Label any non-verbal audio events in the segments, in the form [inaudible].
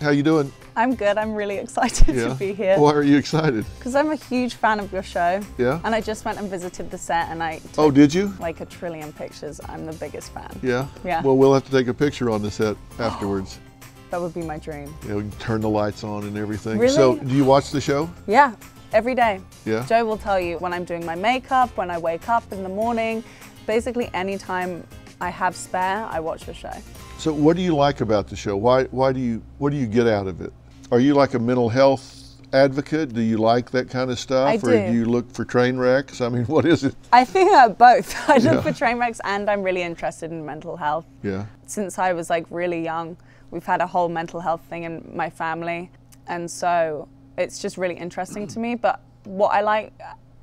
How you doing? I'm good. I'm really excited Yeah. to be here Why are you excited? because I'm a huge fan of your show. Yeah. And I just went and visited the set and I oh, took Oh, did you? like a trillion pictures. I'm the biggest fan. Yeah. Yeah. Well, we'll have to take a picture on the set afterwards. [gasps] That would be my dream. Know, we can turn the lights on and everything. Really? So, do you watch the show? Yeah, every day. Yeah. Joe will tell you when I'm doing my makeup, when I wake up in the morning, basically anytime I have spare, I watch the show. So, what do you like about the show? Why? Why do you? What do you get out of it? Are you like a mental health advocate? Do you like that kind of stuff, I or do. do you look for train wrecks? I mean, [laughs] what is it? I think uh, both. [laughs] I look Yeah. for train wrecks and I'm really interested in mental health. Yeah. since I was like really young, we've had a whole mental health thing in my family. And so it's just really interesting to me. But what I like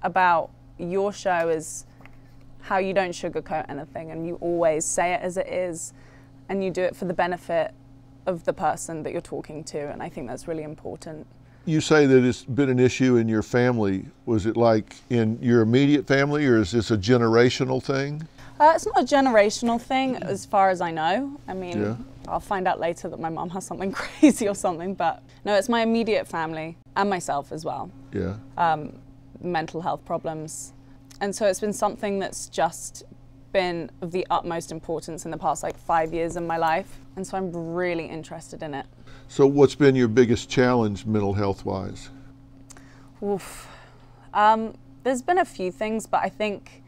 about your show is how you don't sugarcoat anything and you always say it as it is and you do it for the benefit of the person that you're talking to. And I think that's really important. You say that it's been an issue in your family. Was it like in your immediate family, or is this a generational thing? Uh, it's not a generational thing, as far as I know. I mean, Yeah. I'll find out later that my mom has something [laughs] crazy or something, but no, it's my immediate family and myself as well. Yeah. Mental health problems. And so it's been something that's just been of the utmost importance in the past like five years in my life. And so I'm really interested in it. So, what's been your biggest challenge, mental health wise? Oof. Um, there's been a few things, but I think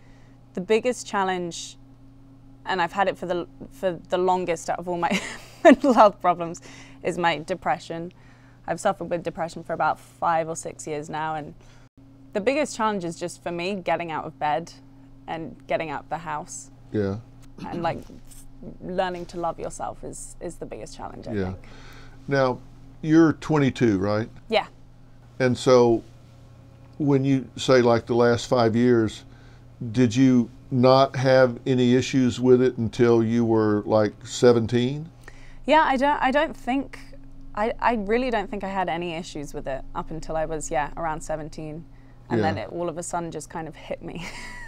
the biggest challenge, and I've had it for the for the longest out of all my [laughs] mental health problems, is my depression. I've suffered with depression for about five or six years now, and the biggest challenge is just for me getting out of bed and getting out the house Yeah. and like learning to love yourself is is the biggest challenge. I Yeah. think. Now, you're 22, right? Yeah. And so, when you say like the last five years, did you not have any issues with it until you were like 17? Yeah, I don't. I don't think. I, I really don't think I had any issues with it up until I was yeah around 17, and then it all of a sudden just kind of hit me.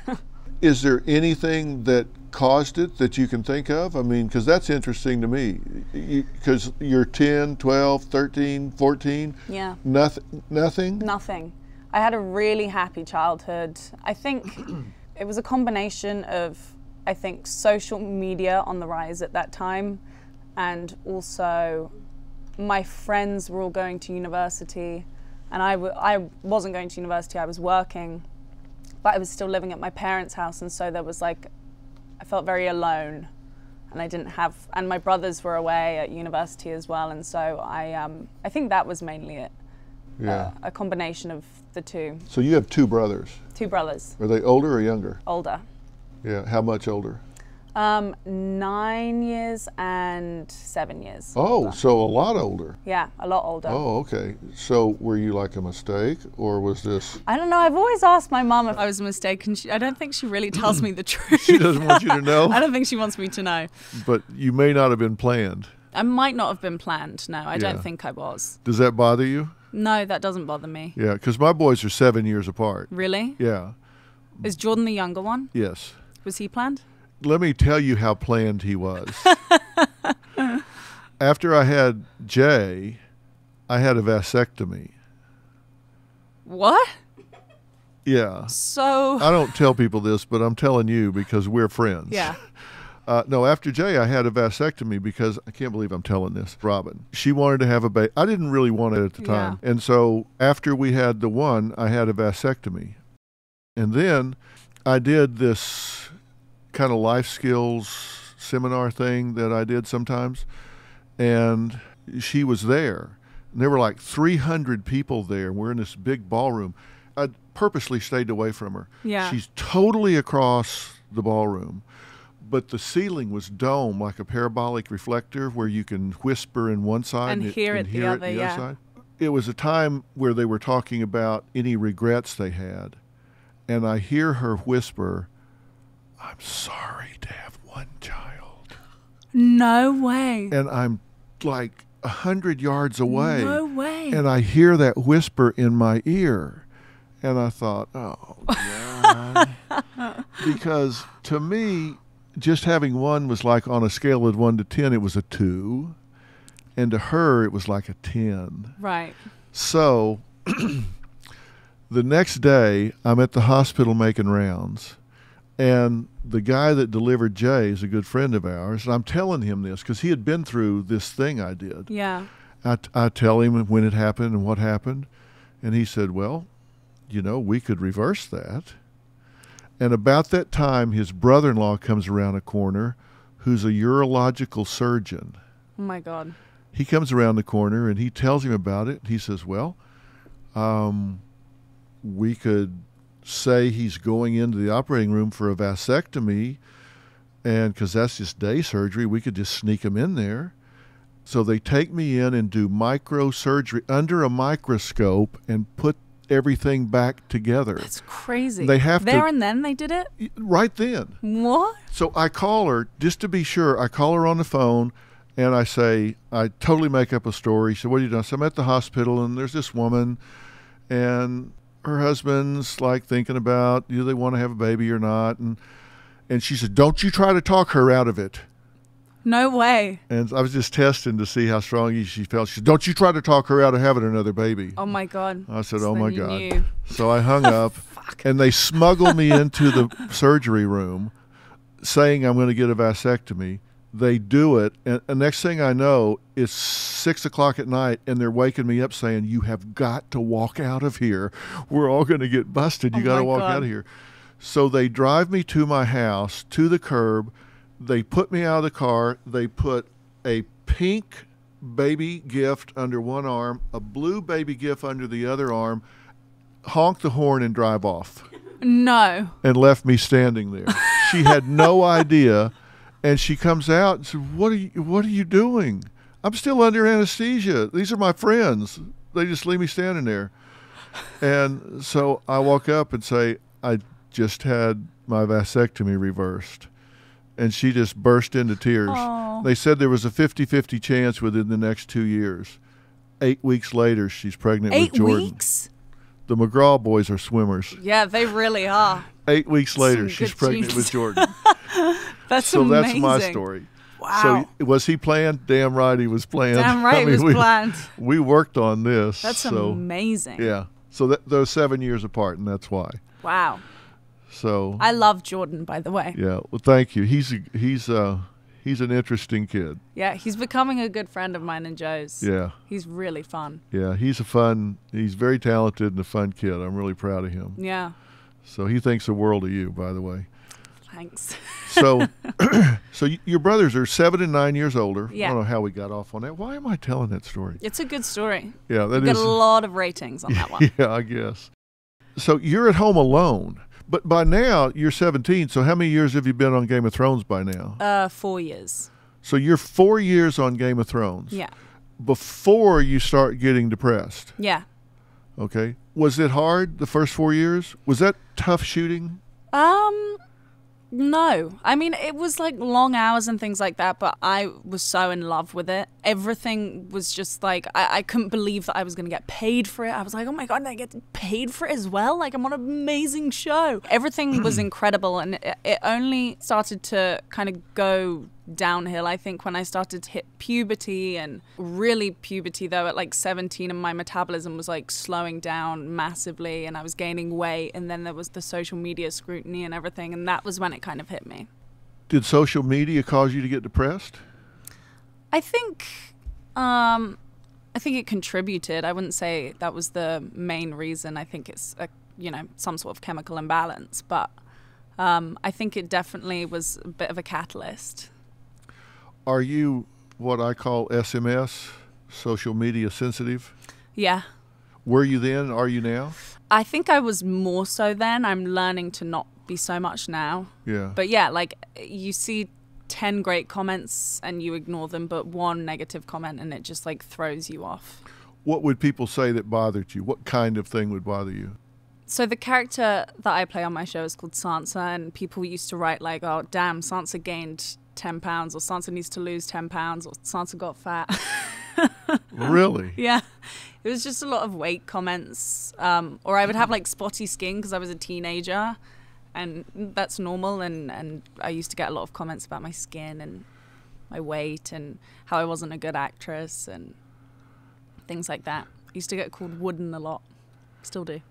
[laughs] Is there anything that caused it that you can think of? I mean, because that's interesting to me. Because you, are 10, 12, 13, 14, yeah, nothing, nothing. nothing. I had a really happy childhood. I think it was a combination of I think social media on the rise at that time, and also my friends were all going to university, and I w- I wasn't going to university. I was working. But I was still living at my parents' house, and so there was like, I felt very alone, and I didn't have, and my brothers were away at university as well, and so I, um, I think that was mainly it, Yeah. a combination of the two, So you have two brothers. two brothers, Are they older or younger? older, Yeah. How much older? Um, nine years and seven years. Oh, older. so a lot older. yeah, a lot older. Oh, okay. So were you like a mistake, or was this? I don't know. I've always asked my mom if I was a mistake, and she, I don't think she really tells me the truth. [laughs] She doesn't want you to know, [laughs] I don't think she wants me to know. but you may not have been planned. I might not have been planned. No, I Yeah. don't think I was. Does that bother you? No, that doesn't bother me. Yeah, because my boys are seven years apart. Really? Yeah. Is Jordan the younger one? Yes. Was he planned? Let me tell you how planned he was. [laughs] After I had Jay, I had a vasectomy. What? Yeah. So. I don't tell people this, but I'm telling you because we're friends. Yeah. [laughs] Uh, no, after Jay, I had a vasectomy because I can't believe I'm telling this. Robin, she wanted to have a baby. I didn't really want it at the time, and so after we had the one, I had a vasectomy, and then I did this kind of life skills seminar thing that I did sometimes, and she was there. And there were like 300 people there. We're in this big ballroom. I purposely stayed away from her. Yeah. She's totally across the ballroom but the ceiling was dome like a parabolic reflector where you can whisper in one side And hear it the other, yeah. side. It was a time where they were talking about any regrets they had. And I hear her whisper, I'm sorry to have one child. No way. And I'm like a hundred yards away. No way. And I hear that whisper in my ear. And I thought, oh, God. [laughs] because to me, just having one was like on a scale of one to 10, it was a two. and to her it was like a 10. Right. So [clears throat] the next day, I'm at the hospital making rounds, and the guy that delivered Jay is a good friend of ours. And I'm telling him this because he had been through this thing I did. Yeah. I, I tell him when it happened and what happened, and he said, Well, you know, we could reverse that. And about that time, his brother in law comes around a corner who's a urological surgeon. Oh my God. He comes around the corner and he tells him about it. He says, Well, um, we could say he's going into the operating room for a vasectomy, and because that's just day surgery, we could just sneak him in there. So they take me in and do microsurgery under a microscope and put everything back together. That's crazy. They have there to- and then they did it. right then. What? So I call her just to be sure. I call her on the phone and I say, I totally make up a story. She said, What are you doing? So I'm at the hospital and there's this woman and her husband's like thinking about do they want to have a baby or not and and she said, Don't you try to talk her out of it. No way. And I was just testing to see how strong she felt. She said, Don't you try to talk her out of having another baby. Oh my God. I said, "Oh my God!" knew. So I hung [laughs] up, and they smuggled me into the surgery room, saying I'm going to get a vasectomy. They do it, and the next thing I know, it's six o'clock at night, and they're waking me up saying, "You have got to walk out of here. We're all going to get busted. You Oh got to walk God. out of here." So they drive me to my house, to the curb. They put me out of the car. They put a pink baby gift under one arm, a blue baby gift under the other arm, honk the horn and drive off, No. and left me standing there. she had no [laughs] idea, and she comes out and says, "What are you? What are you doing? I'm still under anesthesia. These are my friends. They just leave me standing there." And so I walk up and say, "I just had my vasectomy reversed." And she just burst into tears. Aw. They said there was a 50 50 chance within the next two years. Eight weeks later, she's pregnant Eight with Jordan. Eight weeks? The McGraw boys are swimmers. Yeah, they really are. Eight weeks later, she's pregnant genes. with Jordan. [laughs] That's so amazing. that's my story. Wow. So was he planned? Damn right he was planned. Damn right, [laughs] it mean, was we, planned. We worked on this. That's so, amazing. Yeah. So that, those seven years apart, and that's why. Wow. So I love Jordan, by the way. yeah. Well, thank you. He's a, he's uh he's an interesting kid. Yeah, he's becoming a good friend of mine and Joe's. Yeah. He's really fun. Yeah. He's a fun. He's very talented and a fun kid. I'm really proud of him. Yeah. So he thinks the world of you, by the way. Thanks. So, [laughs] [clears throat] so your brothers are seven and nine years older. Yeah. I don't know how we got off on that. Why am I telling that story? It's a good story. Yeah, that got a lot of ratings on that [laughs] one. Yeah, I guess. So you're at home alone, but by now you're 17. So how many years have you been on Game of Thrones by now? Uh, four years. So you're four years on Game of Thrones. Yeah. Before you start getting depressed. Yeah. Okay. Was it hard the first four years? Was that tough shooting? Um, no. I mean, it was like long hours and things like that, but I was so in love with it. Everything was just like, I, I couldn't believe that I was going to get paid for it. I was like, oh my God, I get paid for it as well? Like, I'm on an amazing show. Everything was [clears throat] incredible, and it, it only started to kind of go downhill, I think, when I started to hit puberty and really puberty, though, at like 17, and my metabolism was like slowing down massively and I was gaining weight. And then there was the social media scrutiny and everything. And that was when it kind of hit me. Did social media cause you to get depressed? I think. Um, I think it contributed. I wouldn't say that was the main reason. I think it's a, you know some sort of chemical imbalance, but um, I think it definitely was a bit of a catalyst. Are you what I call SMS, social media sensitive? Yeah, Were you then? Are you now? I think I was more so then. I'm learning to not be so much now. Yeah. But yeah, like you see 10 great comments and you ignore them, but one negative comment and it just like throws you off. what would people say that bothered you? What kind of thing would bother you? So the character that I play on my show is called Sansa, and people used to write like, "Oh, damn, Sansa gained ten pounds," or "Sansa needs to lose ten pounds," or "Sansa got fat." [laughs] Really? yeah, it was just a lot of weight comments, um, or I would have like spotty skin because I was a teenager, and that's normal. And and I used to get a lot of comments about my skin, and my weight and how I wasn't a good actress and things like that. I used to get called wooden a lot. Still do.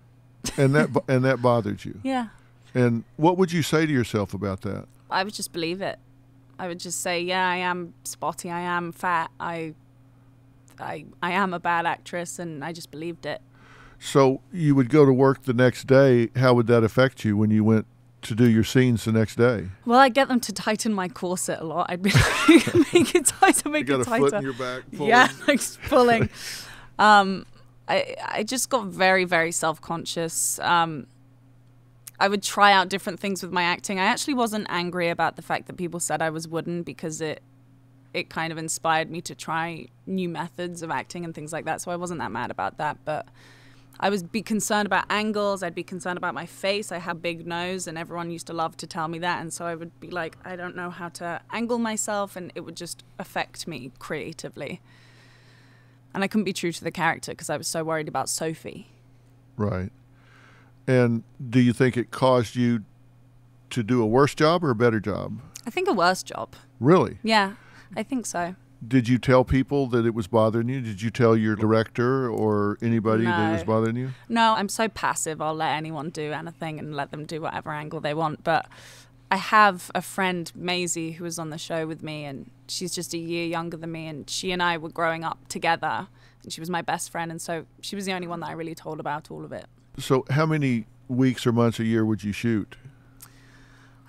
and that and that bothered you. [laughs] Yeah. And what would you say to yourself about that? I would just believe it. I would just say, yeah, I am spotty. I am fat. I, I, I am a bad actress, and I just believed it. So you would go to work the next day. How would that affect you when you went to do your scenes the next day? Well, I'd get them to tighten my corset a lot. I'd be [laughs] like, [laughs] make it tighter, make it a tighter. foot in your back. [laughs] Pulling. Yeah, like pulling. um, I I just got very very self conscious. Um, I would try out different things with my acting. I actually wasn't angry about the fact that people said I was wooden because it it kind of inspired me to try new methods of acting and things like that. So I wasn't that mad about that, but I was be concerned about angles. I'd be concerned about my face. I had a big nose, and everyone used to love to tell me that. And so I would be like, I don't know how to angle myself, and it would just affect me creatively. And I couldn't be true to the character because I was so worried about Sophie. Right. And do you think it caused you to do a worse job or a better job? I think a worse job. Really? Yeah, I think so. Did you tell people that it was bothering you? Did you tell your director or anybody that it was bothering you? No, I'm so passive. I'll let anyone do anything and let them do whatever angle they want. But I have a friend, Maisie, who was on the show with me, and she's just a year younger than me. And she and I were growing up together, and she was my best friend. And so she was the only one that I really told about all of it. So, how many weeks or months a year would you shoot?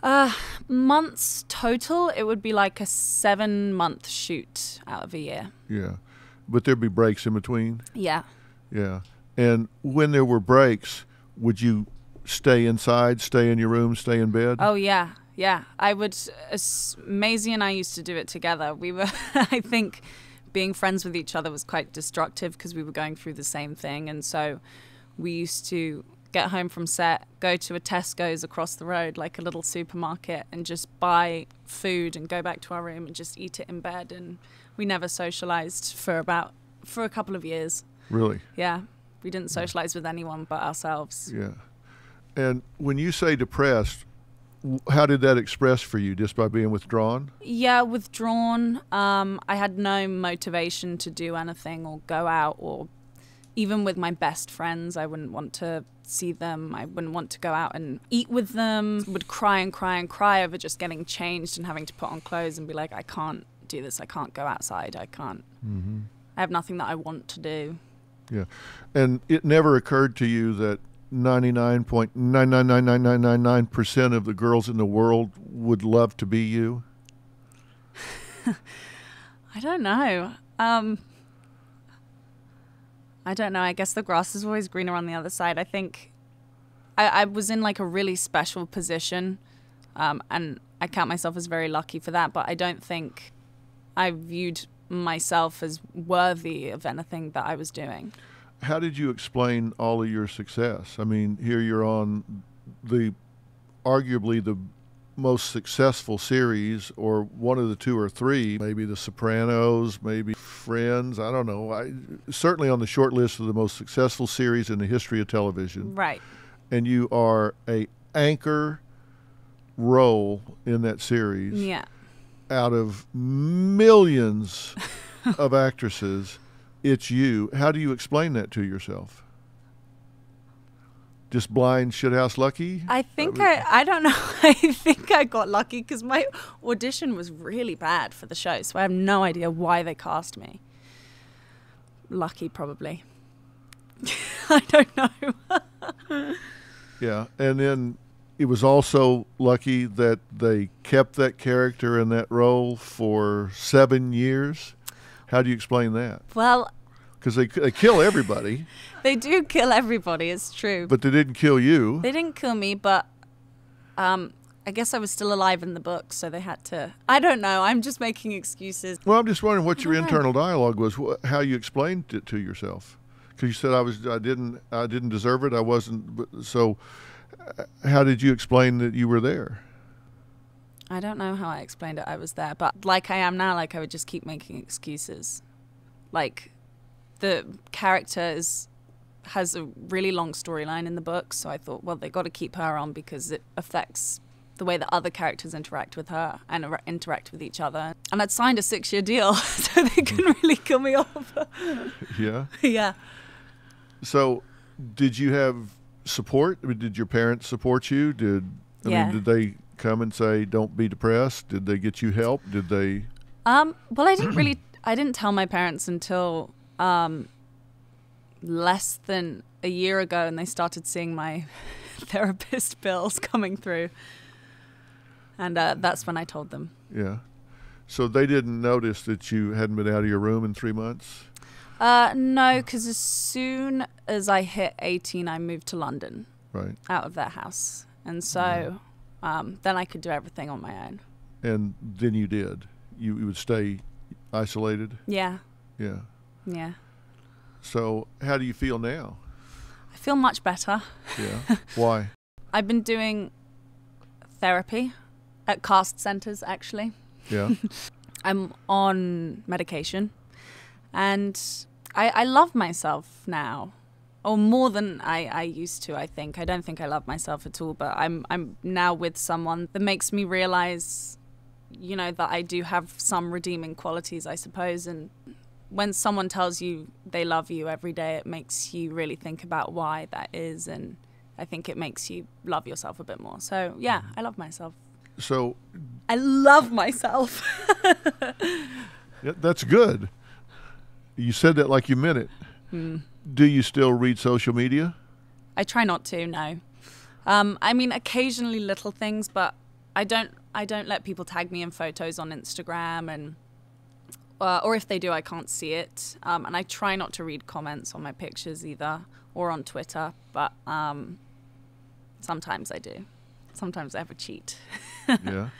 Uh, months total, it would be like a seven month shoot out of a year. Yeah. But there'd be breaks in between? Yeah. Yeah. And when there were breaks, would you stay inside, stay in your room, stay in bed? Oh yeah, yeah. I would. As Maisie and I used to do it together. We were, [laughs] I think, being friends with each other was quite destructive because we were going through the same thing, and so we used to get home from set, go to a Tesco's across the road, like a little supermarket, and just buy food and go back to our room and just eat it in bed. And we never socialized for about for a couple of years. Really? Yeah, we didn't socialize with anyone but ourselves. Yeah. And when you say depressed, how did that express for you? Just by being withdrawn? Yeah, withdrawn. Um, I had no motivation to do anything or go out or even with my best friends, I wouldn't want to see them. I wouldn't want to go out and eat with them. Would cry and cry and cry over just getting changed and having to put on clothes and be like, I can't do this. I can't go outside. I can't. Mm-hmm. I have nothing that I want to do. Yeah. And it never occurred to you that 99.9999999% of the girls in the world would love to be you? [laughs] I don't know. Um, I don't know. I guess the grass is always greener on the other side. I think I, I was in like a really special position, um, and I count myself as very lucky for that. But I don't think I viewed myself as worthy of anything that I was doing. How did you explain all of your success? I mean, here you're on the arguably the most successful series, or one of the two or three, maybe The Sopranos, maybe Friends. I don't know. I, certainly on the short list of the most successful series in the history of television. Right. And you are a anchor role in that series Yeah. out of millions [laughs] of actresses. It's you. How do you explain that to yourself? Just blind shithouse lucky? I think mean- I, I don't know. [laughs] I think I got lucky because my audition was really bad for the show, so I have no idea why they cast me. Lucky, probably. [laughs] I don't know. [laughs] Yeah. And then it was also lucky that they kept that character in that role for seven years. How do you explain that? well, Because they, they kill everybody, [laughs] they do kill everybody. It's true. but they didn't kill you. they didn't kill me, but um, I guess I was still alive in the book, so they had to. I don't know. I'm just making excuses. Well, I'm just wondering what your internal dialogue was, wh- how you explained it to yourself, because you said I was, I didn't, I didn't deserve it. I wasn't. So, uh, how did you explain that you were there? I don't know how I explained it. I was there, but like I am now, like I would just keep making excuses. Like the character is has a really long storyline in the book, so I thought, well, they got to keep her on because it affects the way that other characters interact with her and interact with each other. And I'd signed a six year deal, [laughs] so they couldn't really kill me off. [laughs] Yeah. yeah. So, did you have support? I mean, did your parents support you? Did I Yeah. mean, did they come and say, "Don't be depressed"? Did they get you help? Did they? Um, well, I didn't really, I didn't tell my parents until um, less than a year ago, and they started seeing my [laughs] therapist bills coming through. And uh, that's when I told them. Yeah. So they didn't notice that you hadn't been out of your room in three months. Uh, no, because as soon as I hit 18, I moved to London Right. out of their house. And so um, then I could do everything on my own. And then you did. You, you would stay isolated. Yeah, Yeah. Yeah. So how do you feel now? I feel much better. Yeah. [laughs] Why? I've been doing therapy at cast centers, actually. Yeah. [laughs] I'm on medication and I, I love myself now. Or more than I, I used to, I think. I don't think I love myself at all, but I'm I'm now with someone that makes me realize, you know, that I do have some redeeming qualities, I suppose. And when someone tells you they love you every day, it makes you really think about why that is. And I think it makes you love yourself a bit more. So, yeah, I love myself. So I love myself. [laughs] that's good. You said that like you meant it. Hmm. Do you still read social media? I try not to. No. Um, I mean, occasionally little things, but I don't. I don't let people tag me in photos on Instagram, and uh, or if they do, I can't see it. Um, and I try not to read comments on my pictures either, or on Twitter. But um, sometimes I do. Sometimes I have a cheat. [laughs] yeah.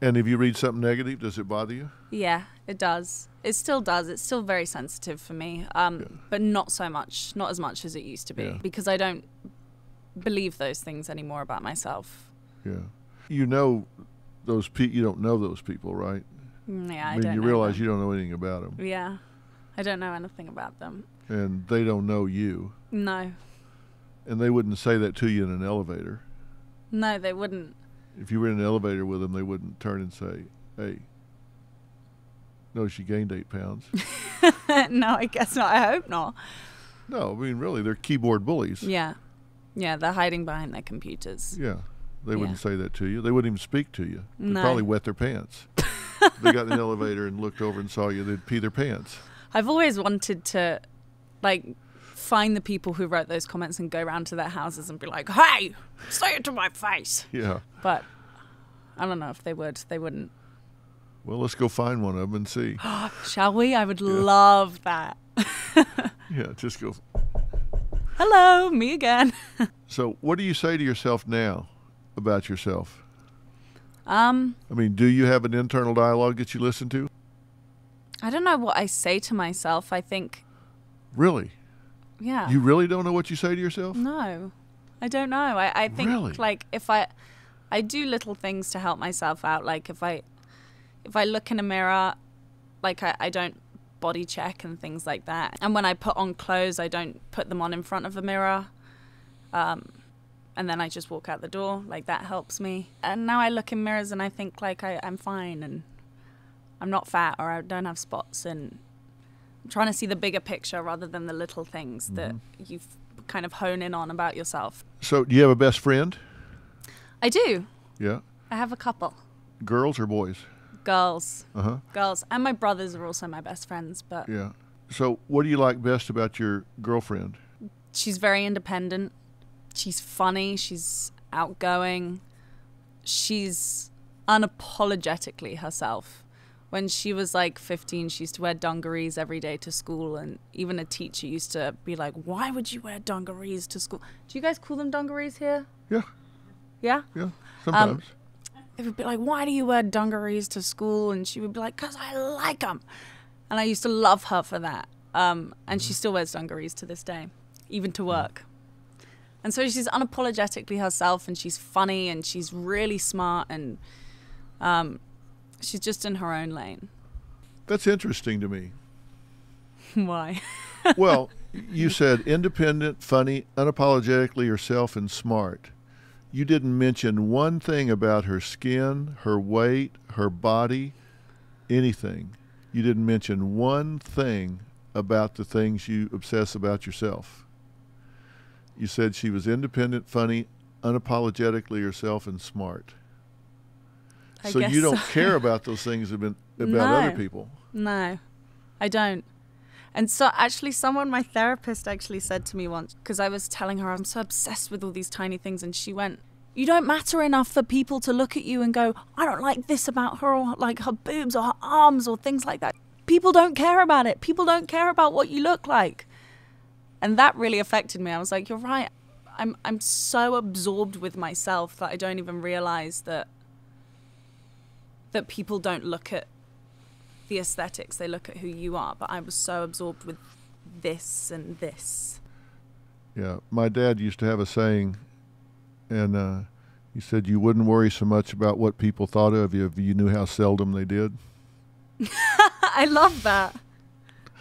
And if you read something negative, does it bother you? Yeah, it does. It still does. It's still very sensitive for me, um, but not so much, not as much as it used to be, Yeah. because I don't believe those things anymore about myself. Yeah. You know those pe- you don't know those people, right? Mm, Yeah, I, mean, you realize them. you don't know anything about them, Yeah, I don't know anything about them. and they don't know you, No, and they wouldn't say that to you in an elevator. no, they wouldn't. If you were in an elevator with them, they wouldn't turn and say, "Hey, No, she gained eight pounds." [laughs] no, I guess not. I hope not. no, I mean, really, they're keyboard bullies. Yeah, yeah, they're hiding behind their computers. Yeah, they wouldn't say that to you. They wouldn't even speak to you. They'd No. probably wet their pants. [laughs] they got in the elevator and looked over and saw you. They'd pee their pants. I've always wanted to, like, find the people who wrote those comments and go around to their houses and be like, "Hey, say it to my face." Yeah. But I don't know if they would. They wouldn't. Well, let's go find one of them and see. [gasps] Shall we? I would love that. [laughs] yeah, just go. Hello, me again. [laughs] So, what do you say to yourself now about yourself? Um, I mean, do you have an internal dialogue that you listen to? I don't know what I say to myself. I think, Really? yeah. You really don't know what you say to yourself? No, I don't know. I, I think Really? like if I, I do little things to help myself out. Like if I, if I look in a mirror, like I, I don't body check and things like that. And when I put on clothes, I don't put them on in front of a mirror. Um, and then I just walk out the door. Like that helps me. And now I look in mirrors and I think like I, I'm fine and I'm not fat or I don't have spots and I'm trying to see the bigger picture rather than the little things that you've kind of hone in on about yourself. So, do you have a best friend? I do. Yeah. I have a couple Girls or boys? girls, Uh huh. girls, and my brothers are also my best friends. But Yeah. So, what do you like best about your girlfriend? she's very independent. She's funny. She's outgoing. She's unapologetically herself. When she was like 15, she used to wear dungarees every day to school, and even a teacher used to be like, "Why would you wear dungarees to school?" Do you guys call them dungarees here? Yeah. Yeah. Yeah. Sometimes. they would be like, "Why do you wear dungarees to school?" And she would be like, "Cause I like them." And I used to love her for that. Um, and she still wears dungarees to this day, even to work. And so she's unapologetically herself, and she's funny, and she's really smart, and um, she's just in her own lane. That's interesting to me. [laughs] Why? [laughs] Well, you said independent, funny, unapologetically yourself, and smart. you didn't mention one thing about her skin, her weight, her body, anything. You didn't mention one thing about the things you obsess about yourself. You said she was independent, funny, unapologetically herself, and smart. I so you don't so. care [laughs] about those things about, about No. other people. No, I don't. And so, actually, someone, my therapist, actually said to me once, because I was telling her I'm so obsessed with all these tiny things, and she went, You don't matter enough for people to look at you and go, I don't like this about her, or like her boobs, or her arms, or things like that. People don't care about it. People don't care about what you look like. And that really affected me. I was like, You're right. I'm, I'm so absorbed with myself that I don't even realize that that people don't look at the aesthetics, they look at who you are. But I was so absorbed with this and this. Yeah, my dad used to have a saying, and uh, he said you wouldn't worry so much about what people thought of you if you knew how seldom they did. [laughs] I love that.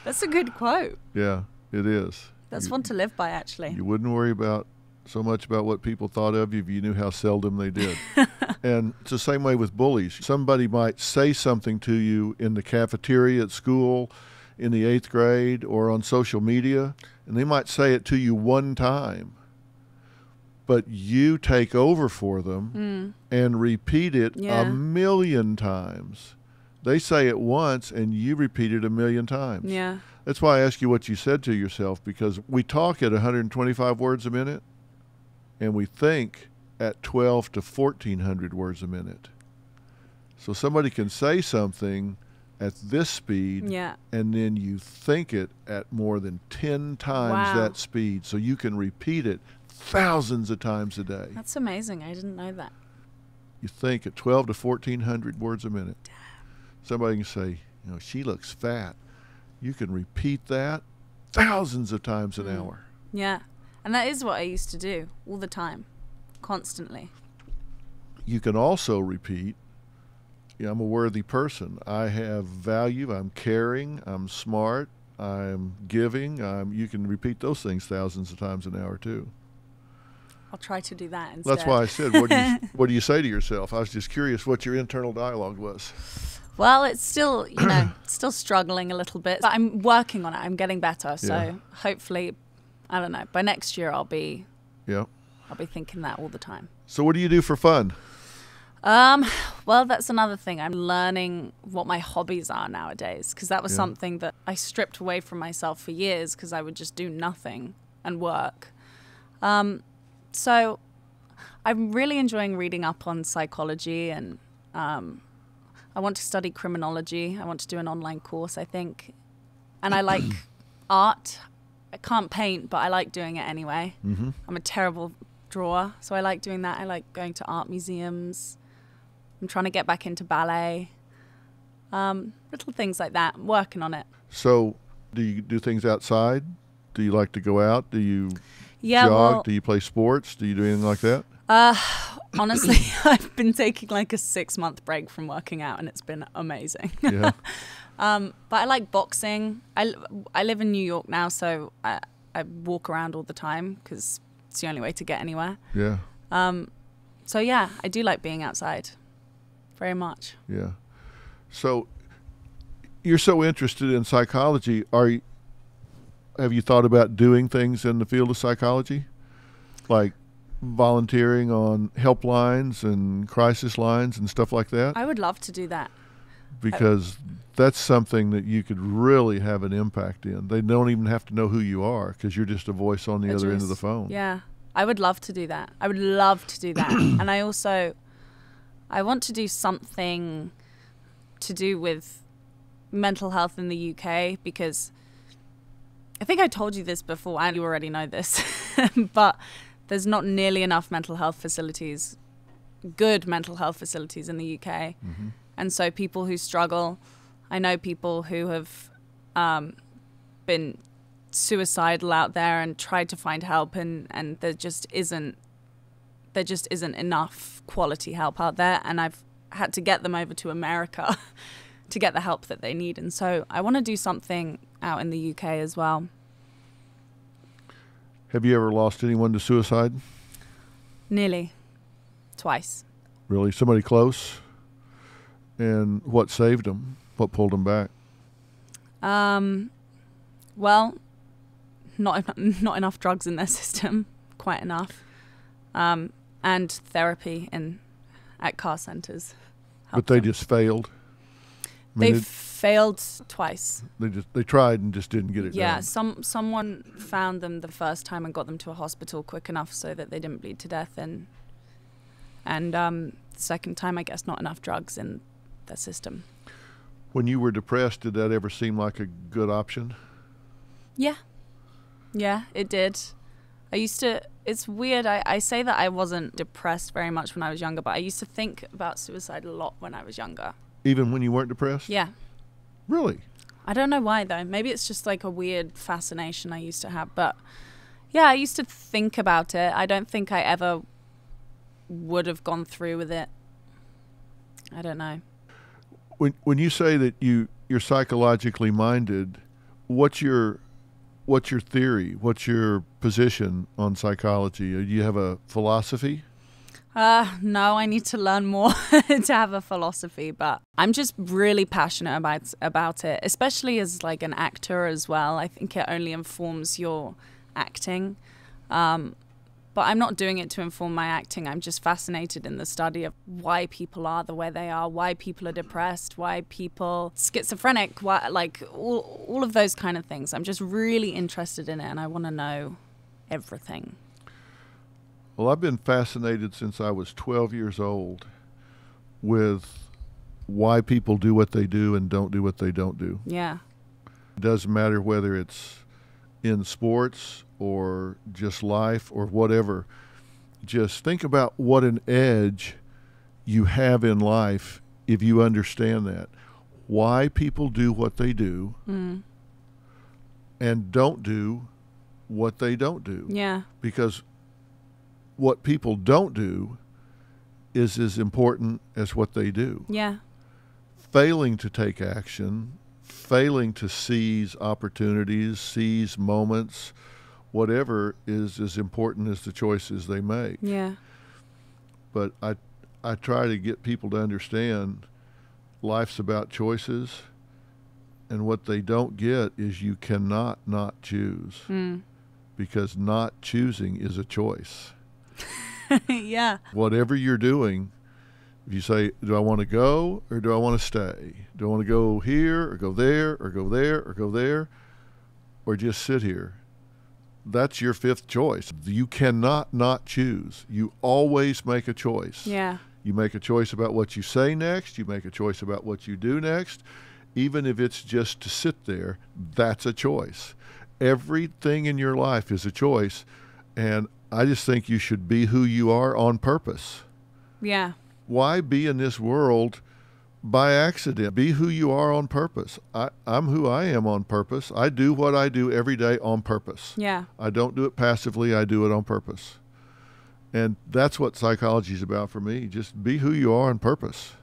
That's a good quote. Yeah, it is. That's you, one to live by, actually. You wouldn't worry about so much about what people thought of you if you knew how seldom they did. [laughs] and it's the same way with bullies. Somebody might say something to you in the cafeteria at school, in the eighth grade, or on social media, and they might say it to you one time. But you take over for them hmm. and repeat it Yeah. a million times. They say it once and you repeat it a million times. Yeah. That's why I ask you what you said to yourself because we talk at 125 words a minute and we think at 12 to 1400 words a minute. So somebody can say something at this speed Yeah. and then you think it at more than 10 times Wow. that speed so you can repeat it thousands of times a day. That's amazing. I didn't know that. You think at 12 to 1400 words a minute. Somebody can say, you know, she looks fat. You can repeat that thousands of times an mm. hour. Yeah. And that is what I used to do all the time, constantly. You can also repeat, you know, I'm a worthy person. I have value. I'm caring. I'm smart. I'm giving. I'm, you can repeat those things thousands of times an hour too. I'll try to do that instead. That's why I said, what do you [laughs] what do you say to yourself? I was just curious what your internal dialogue was. Well, it's still, you know, [clears throat] still struggling a little bit. But I'm working on it. I'm getting better. So Yeah. hopefully, I don't know, by next year I'll be Yeah. I'll be thinking that all the time. So what do you do for fun? Um, well, that's another thing. I'm learning what my hobbies are nowadays because that was Yeah. something that I stripped away from myself for years because I would just do nothing and work. Um, so I'm really enjoying reading up on psychology and um, I want to study criminology. I want to do an online course, I think. And I like [clears throat] art. I can't paint, but I like doing it anyway. Mm-hmm. I'm a terrible drawer, so I like doing that. I like going to art museums. I'm trying to get back into ballet. Um, little things like that. I'm working on it. So do you do things outside? Do you like to go out? Do you Yeah, jog? well, do you play sports? Do you do anything like that? Uh, [sighs] honestly, [laughs] I've been taking like a six month break from working out, and it's been amazing. Yeah. [laughs] Um, but I like boxing. I, I live in New York now, so I, I walk around all the time because it's the only way to get anywhere. yeah. Um, so yeah, I do like being outside, very much. Yeah. So you're so interested in psychology. Are you, have you thought about doing things in the field of psychology? Like volunteering on helplines and crisis lines and stuff like that? I would love to do that. Because that's something that you could really have an impact in. They don't even have to know who you are because you're just a voice on the other end of the phone. Yeah, I would love to do that. I would love to do that. [coughs] and I also, I want to do something to do with mental health in the UK because I think I told you this before, and you already know this, [laughs] but there's not nearly enough mental health facilities, good mental health facilities in the UK. hmm And so people who struggle, I know people who have um, been suicidal out there and tried to find help, and, and there just isn't there just isn't enough quality help out there, and I've had to get them over to America [laughs] to get the help that they need, and so I want to do something out in the UK as well. Have you ever lost anyone to suicide? Nearly, Twice. Really? Somebody close? And what saved them? What pulled them back? Um, well, not [laughs] not enough drugs in their system, [laughs] quite enough, um, and therapy in at Cast centers. But they them. just failed. I mean, they failed twice. They just they tried and just didn't get it. Yeah, done. some someone found them the first time and got them to a hospital quick enough so that they didn't bleed to death, and and um, the second time, I guess, not enough drugs in the system. When you were depressed, did that ever seem like a good option? Yeah, yeah, it did. I used to. It's weird. I, I say that I wasn't depressed very much when I was younger, but I used to think about suicide a lot when I was younger. Even when you weren't depressed? Yeah. Really? I don't know why though. Maybe it's just like a weird fascination I used to have. But yeah, I used to think about it. I don't think I ever would have gone through with it. I don't know. When when you say that you you're psychologically minded, what's your what's your theory? What's your position on psychology? Uh, do you have a philosophy? Uh, no, I need to learn more [laughs] to have a philosophy, but I'm just really passionate about about it, especially as like an actor as well. I think it only informs your acting. Um, but I'm not doing it to inform my acting. I'm just fascinated in the study of why people are the way they are, why people are depressed, why people schizophrenic, why like all all of those kind of things. I'm just really interested in it and I want to know everything. Well, I've been fascinated since I was 12 years old with why people do what they do and don't do what they don't do. Yeah. It doesn't matter whether it's in sports or just life or whatever. Just think about what an edge you have in life if you understand that. Why people do what they do mm. and don't do what they don't do. Yeah. Because what people don't do is as important as what they do. Yeah. Failing to take action, failing to seize opportunities, seize moments, whatever is as important as the choices they make. Yeah. But I I try to get people to understand life's about choices and what they don't get is you cannot not choose. Mm. Because not choosing is a choice. [laughs] yeah. Whatever you're doing, if you say, Do I want to go or do I want to stay? Do I want to go here or go there or go there or go there or just sit here? That's your fifth choice. You cannot not choose. You always make a choice. Yeah. You make a choice about what you say next, you make a choice about what you do next. Even if it's just to sit there, that's a choice. Everything in your life is a choice. And I just think you should be who you are on purpose. Yeah. Why be in this world by accident? Be who you are on purpose. I, I'm who I am on purpose. I do what I do every day on purpose. Yeah. I don't do it passively, I do it on purpose. And that's what psychology is about for me. Just be who you are on purpose.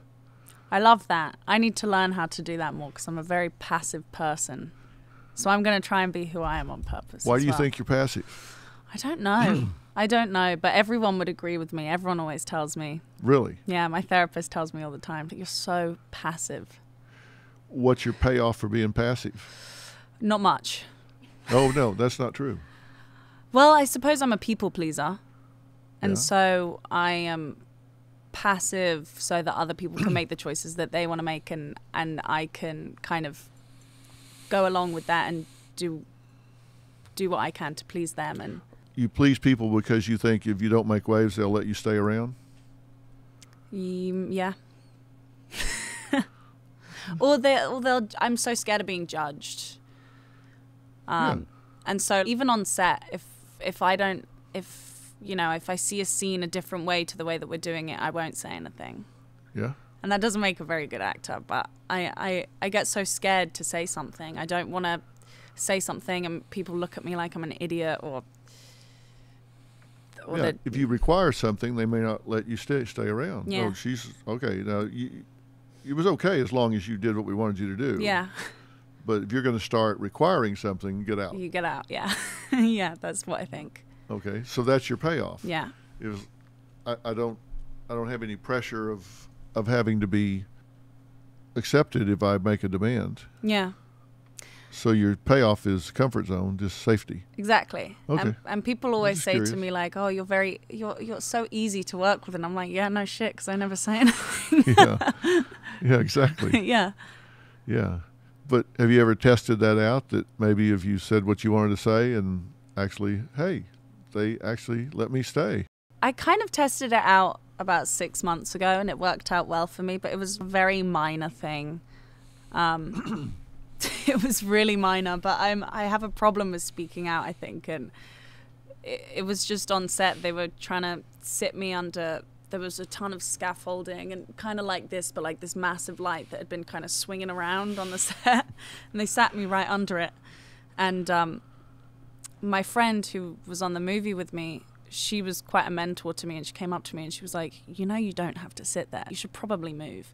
I love that. I need to learn how to do that more because I'm a very passive person. So I'm going to try and be who I am on purpose. Why do you well. think you're passive? I don't know. [clears throat] I don't know, but everyone would agree with me. Everyone always tells me. Really? Yeah, my therapist tells me all the time that you're so passive. What's your payoff for being passive? Not much. Oh, no, that's not true. Well, I suppose I'm a people pleaser. And yeah. so I am passive so that other people can make the [clears throat] choices that they want to make and and I can kind of go along with that and do do what I can to please them and you please people because you think if you don't make waves, they'll let you stay around? Um, yeah. [laughs] or they, or they'll. I'm so scared of being judged. Um, yeah. and so even on set, if if I don't, if you know, if I see a scene a different way to the way that we're doing it, I won't say anything. Yeah. And that doesn't make a very good actor, but I, I, I get so scared to say something. I don't want to say something and people look at me like I'm an idiot or yeah, that, if you require something, they may not let you stay stay around. Yeah. Oh, she's okay. Now, you, it was okay as long as you did what we wanted you to do. Yeah. [laughs] But if you're going to start requiring something, get out. You get out. Yeah. [laughs] yeah, that's what I think. Okay, so that's your payoff. Yeah. It was, I, I don't, I don't have any pressure of of having to be accepted if I make a demand. Yeah. So your payoff is comfort zone, just safety. Exactly. Okay. And, and people always say curious. to me like, "Oh, you're very you're you're so easy to work with," and I'm like, "Yeah, no shit, because I never say [laughs] anything." Yeah. yeah, exactly. [laughs] yeah. Yeah. But have you ever tested that out that maybe if you said what you wanted to say and actually, hey, they actually let me stay? I kind of tested it out about six months ago, and it worked out well for me. But it was a very minor thing. Um, [clears throat] [laughs] it was really minor, but I'm I have a problem with speaking out. I think, and it, it was just on set. They were trying to sit me under. There was a ton of scaffolding and kind of like this, but like this massive light that had been kind of swinging around on the [laughs] set, and they sat me right under it. And um, my friend who was on the movie with me, she was quite a mentor to me, and she came up to me and she was like, "You know, you don't have to sit there. You should probably move."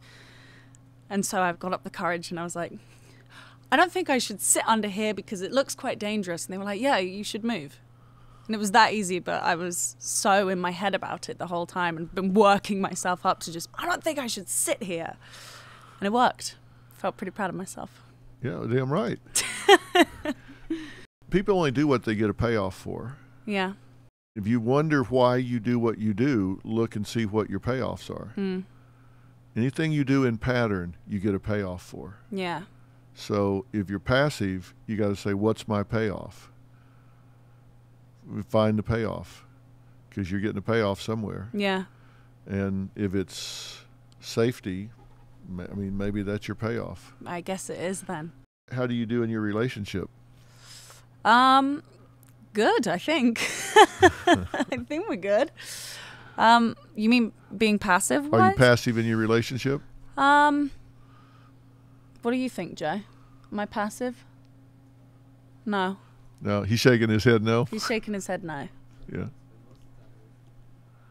And so I got up the courage and I was like, I don't think I should sit under here because it looks quite dangerous. And they were like, Yeah, you should move. And it was that easy, but I was so in my head about it the whole time and been working myself up to just, I don't think I should sit here. And it worked. Felt pretty proud of myself. Yeah, damn right. [laughs] People only do what they get a payoff for. Yeah. If you wonder why you do what you do, look and see what your payoffs are. Mm. Anything you do in pattern, you get a payoff for. Yeah. So if you're passive, you got to say, "What's my payoff?" Find the payoff, because you're getting a payoff somewhere. Yeah. And if it's safety, I mean, maybe that's your payoff. I guess it is then. How do you do in your relationship? Um, good, I think. [laughs] I think we're good. Um, you mean being passive? Are you passive in your relationship? Um, what do you think, Joe? Am I passive? No. No, he's shaking his head. No. He's shaking his head no. Yeah,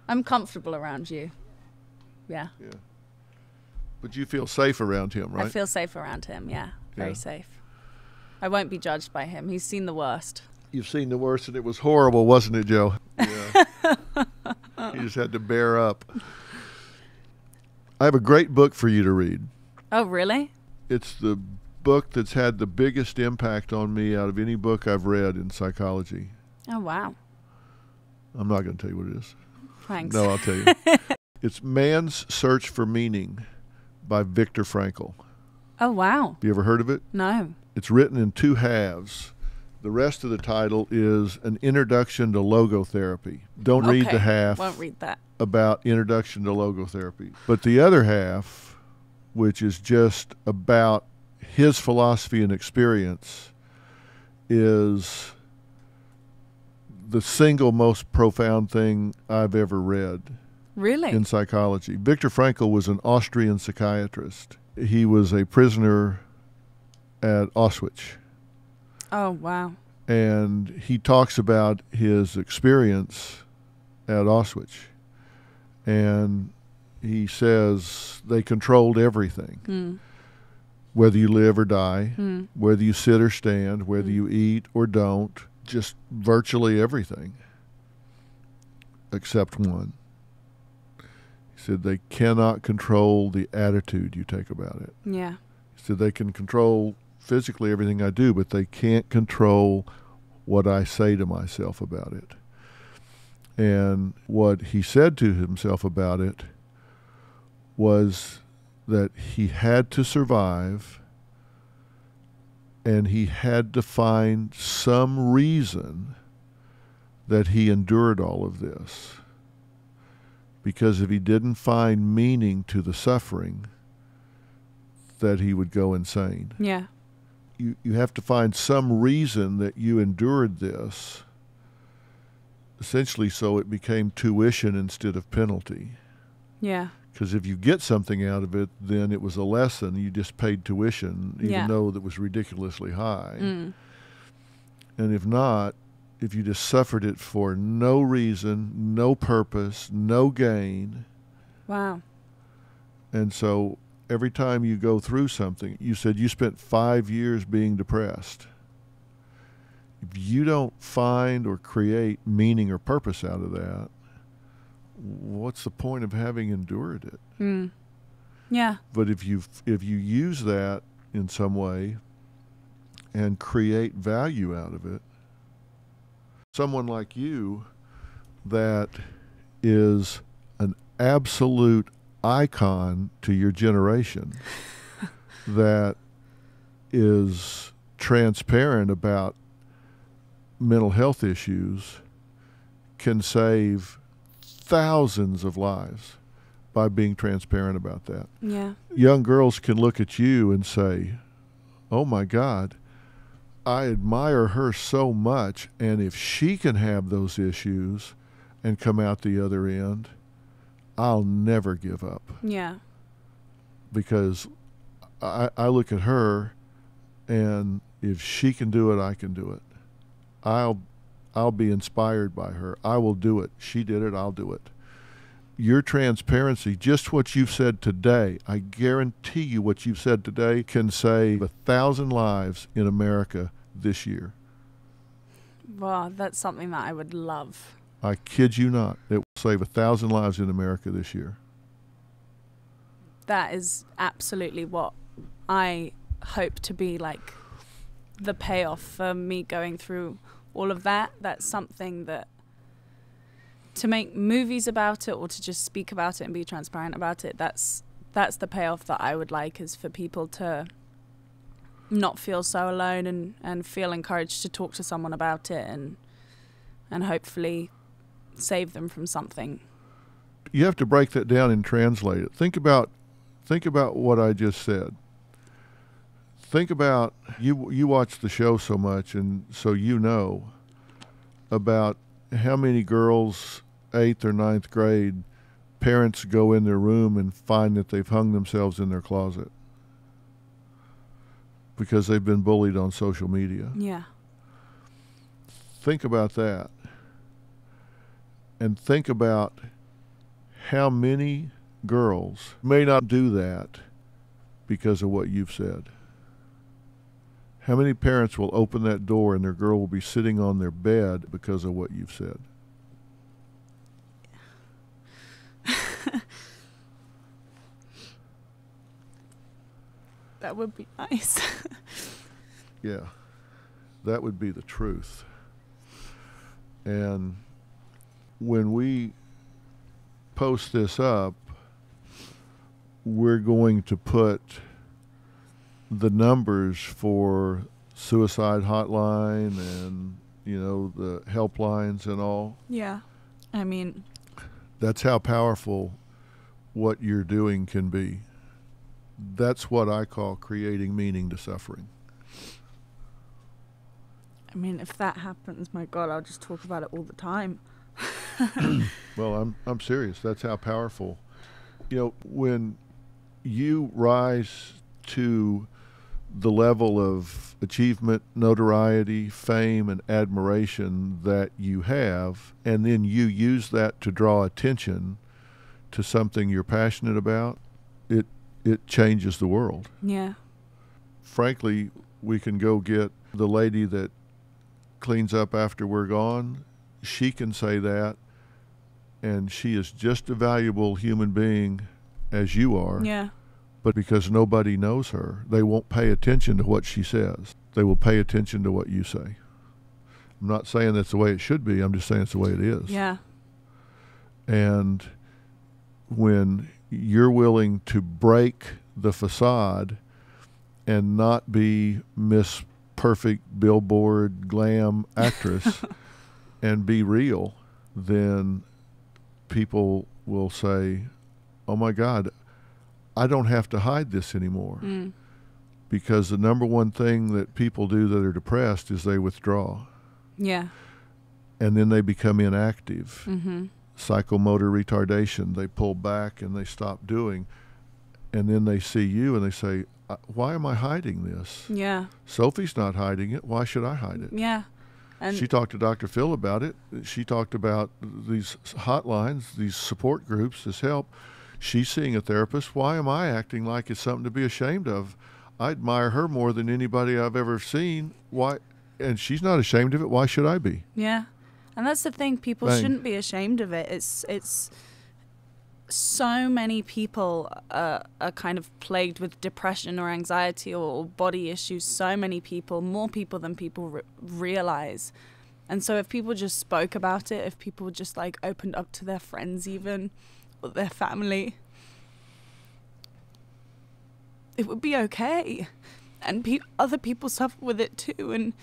I'm comfortable around you. Yeah. yeah. But you feel safe around him, right? I feel safe around him. Yeah. Very Yeah. safe. I won't be judged by him. He's seen the worst. You've seen the worst, and it was horrible, wasn't it, Joe? Yeah. you just had to bear up. I have a great book for you to read. Oh, really? It's the book that's had the biggest impact on me out of any book I've read in psychology. Oh, wow. I'm not going to tell you what it is. Thanks. No, I'll tell you. [laughs] it's Man's Search for Meaning by Viktor Frankl. Oh, wow. Have you ever heard of it? No. It's written in two halves. The rest of the title is An Introduction to Logotherapy. Don't read the half Won't read that. about Introduction to Logotherapy. But the other half, which is just about his philosophy and experience, is the single most profound thing I've ever read Really? in psychology. Viktor Frankl was an Austrian psychiatrist. He was a prisoner at Auschwitz. oh, wow. And he talks about his experience at Auschwitz. And he says they controlled everything Hmm. whether you live or die, Hmm. whether you sit or stand, whether Mm. you eat or don't, just virtually everything except one. He said they cannot control the attitude you take about it. Yeah. He said they can control physically everything I do, but they can't control what I say to myself about it. And what he said to himself about it was that he had to survive and he had to find some reason that he endured all of this. Because if he didn't find meaning to the suffering, that he would go insane. Yeah. You, you have to find some reason that you endured this, essentially, so it became tuition instead of penalty. Yeah. Because if you get something out of it, then it was a lesson. You just paid tuition, even Yeah. though that was ridiculously high. Mm. And if not, if you just suffered it for no reason, no purpose, no gain, Wow. and so every time you go through something, you said you spent five years being depressed. If you don't find or create meaning or purpose out of that, what's the point of having endured it? Mm. Yeah. But if you if you use that in some way and create value out of it, someone like you that is an absolute icon to your generation [laughs] that is transparent about mental health issues can save thousands of lives by being transparent about that. Yeah. Young girls can look at you and say, "Oh my God, I admire her so much and if she can have those issues and come out the other end, I'll never give up." Yeah. Because I, I look at her and if she can do it, I can do it. I'll I'll be inspired by her. I will do it. She did it, I'll do it. Your transparency, just what you've said today, I guarantee you what you've said today can save a thousand lives in America this year. Wow, that's something that I would love. I kid you not. It will save a thousand lives in America this year. That is absolutely what I hope to be like the payoff for me going through all of that. That's something that to make movies about it or to just speak about it and be transparent about it, that's that's the payoff that I would like is for people to not feel so alone and, and feel encouraged to talk to someone about it and and hopefully save them from something. You have to break that down and translate it. Think about think about what I just said think about you you watch the show so much and so you know about how many girls eighth or ninth grade parents go in their room and find that they've hung themselves in their closet because they've been bullied on social media. Yeah. Think about that. And think about how many girls may not do that because of what you've said. How many parents will open that door and their girl will be sitting on their bed because of what you've said? [laughs] that would be nice. [laughs] yeah. That would be the truth. And when we post this up, we're going to put the numbers for suicide hotline and you know the helplines and all. Yeah. I mean that's how powerful what you're doing can be. That's what I call creating meaning to suffering. I mean, if that happens, my God, I'll just talk about it all the time. [coughs] well, I'm I'm serious. That's how powerful. You know, when you rise to the level of achievement, notoriety, fame, and admiration that you have, and then you use that to draw attention to something you're passionate about, it it changes the world. Yeah. Frankly, we can go get the lady that cleans up after we're gone. She can say that, and she is just a valuable human being as you are. Yeah but because nobody knows her, they won't pay attention to what she says. They will pay attention to what you say. I'm not saying that's the way it should be. I'm just saying it's the way it is. Yeah. And when you're willing to break the facade and not be Miss Perfect Billboard glam [laughs] actress and be real, then people will say, "Oh my God, I don't have to hide this anymore. Mm. Because the number one thing that people do that are depressed is they withdraw. Yeah. And then they become inactive. Mm-hmm. Psychomotor retardation. They pull back and they stop doing. And then they see you and they say, uh, Why am I hiding this? Yeah. Sophie's not hiding it. Why should I hide it? Yeah. And she talked to Dr. Phil about it. She talked about these hotlines, these support groups, this help she's seeing a therapist. Why am I acting like it's something to be ashamed of? I admire her more than anybody I've ever seen. Why? And she's not ashamed of it. Why should I be? Yeah, and that's the thing. People Bang. shouldn't be ashamed of it. It's it's so many people uh, are kind of plagued with depression or anxiety or body issues. So many people, more people than people re- realize. And so, if people just spoke about it, if people just like opened up to their friends, even or their family, it would be okay. And pe- other people suffer with it too. And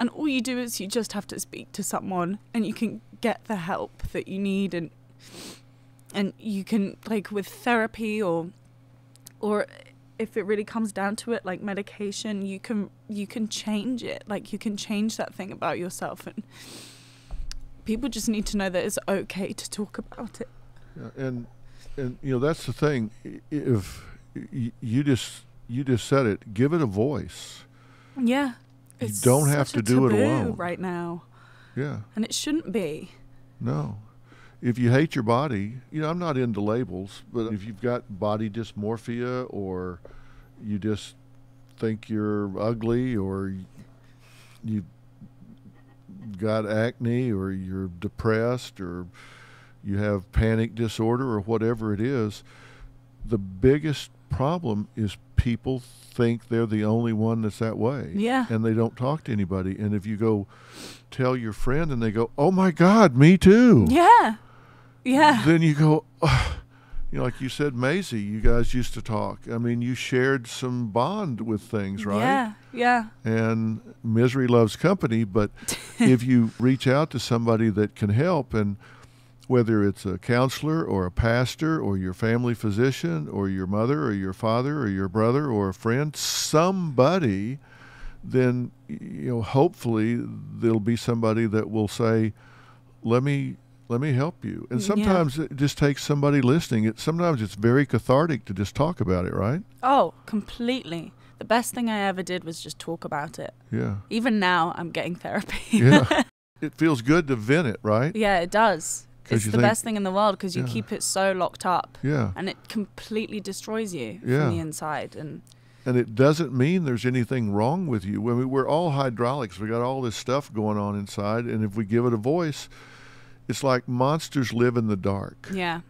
and all you do is you just have to speak to someone, and you can get the help that you need, and and you can like with therapy or or if it really comes down to it like medication you can you can change it like you can change that thing about yourself and people just need to know that it's okay to talk about it and and you know that's the thing. If you just you just said it give it a voice. Yeah. You don't have to do it alone. right now. Yeah. And it shouldn't be. No. If you hate your body, you know, I'm not into labels, but if you've got body dysmorphia or you just think you're ugly or you got acne or you're depressed or you have panic disorder or whatever it is, the biggest problem is people think they're the only one that's that way. Yeah. And they don't talk to anybody. And if you go tell your friend and they go, "Oh my god, me too." Yeah. Yeah. Then you go, oh, you know, like you said, Maisie, you guys used to talk. I mean, you shared some bond with things, right? Yeah, yeah. And misery loves company, but [laughs] if you reach out to somebody that can help, and whether it's a counselor or a pastor or your family physician or your mother or your father or your brother or a friend, somebody, then, you know, hopefully there'll be somebody that will say, let me let me help you. And sometimes yeah. it just takes somebody listening. It sometimes it's very cathartic to just talk about it, right? Oh, completely. The best thing I ever did was just talk about it. Yeah. Even now, I'm getting therapy. yeah. [laughs] It feels good to vent it, right? Yeah, it does. It's the think, best thing in the world because you yeah. keep it so locked up. Yeah. And it completely destroys you yeah. from the inside. And and it doesn't mean there's anything wrong with you. I mean, we're all hydraulics. We got all this stuff going on inside, and if we give it a voice, it's like monsters live in the dark. Yeah.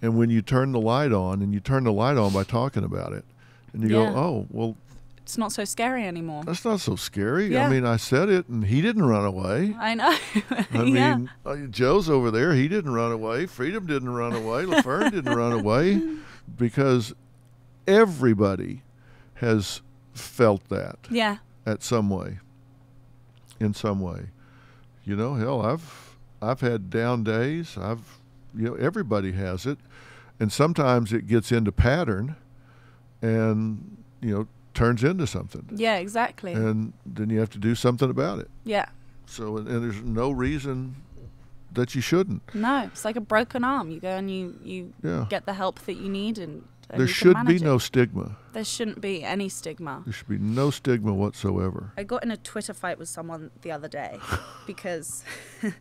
And when you turn the light on, and you turn the light on by talking about it, and you yeah. go, oh, well, it's not so scary anymore. That's not so scary. Yeah. I mean, I said it, and he didn't run away. I know. [laughs] I yeah. mean, uh, Joe's over there. He didn't run away. Freedom didn't run away. [laughs] LaFern didn't run away because everybody has felt that. Yeah. At some way. In some way. You know, hell, I've I've had down days. I've, you know, everybody has it, and sometimes it gets into pattern, and you know, turns into something. Yeah, exactly. And then you have to do something about it. Yeah. So, and, and there's no reason that you shouldn't. No, it's like a broken arm. You go and you you yeah. get the help that you need, and, and there should be it. no stigma. There shouldn't be any stigma. There should be no stigma whatsoever. I got in a Twitter fight with someone the other day [laughs] because [laughs]